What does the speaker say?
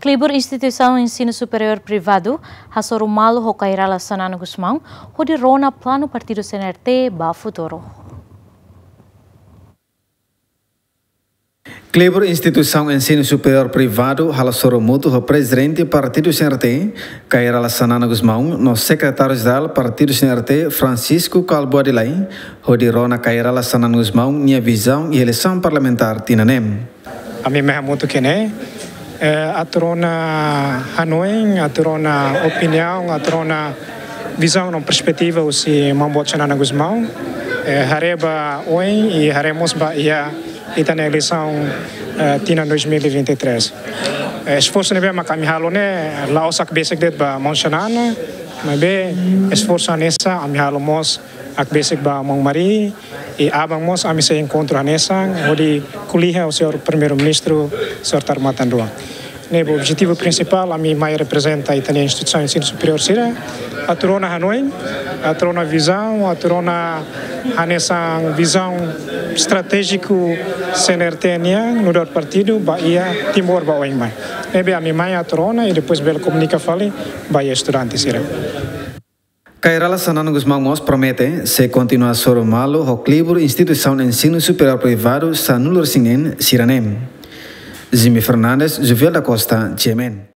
Klibur Instituição Ensino Superior Privado, Hasoro Malo Hokairala Sanana Gusmão, Rona Plano Partido CNRT, Ba Futuro. Klibur Instituição Ensino Superior Privado, Halasoro Mutu, o presidente do Partido CNRT, Kairala Sanana Gusmão, no secretário-geral do Partido CNRT, Francisco Calbo Adilai, Rona Kairala Sanana Gusmão, minha visão e eleição parlamentar Tinanem. A mim é muito que né? eh, atrona Hanoi, atrona opinião, atrona visão, uma perspectiva o se mambo na Guzmão. Eh, hareba oi e haremos ba ia ita na eleição eh, tina 2023. Eh, esforço nebe makami halo ne laosak basic det ba monsanana, mabe esforço nessa ami halo mos ak basic ba mong mari e abang mos ami encontro nessa, o senhor primeiro-ministro, senhor Tarmatan Ruang. objetivo principal, a mim mais representa a instituição ensino superior será a torna Hanoi, a torna visão, a torna a nessa visão estratégico CNRT no do partido, Bahia, Timor, mais. Nebe a mim mais a torna e depois bela comunica fale, Bahia estudante será. Kairala Sanano Guzmão Mos promete se continuar sobre malo o clibur instituição de ensino superior privado Sanulur Singen Siranem. Jimmy Fernandes, Juvel da Costa, Yemen.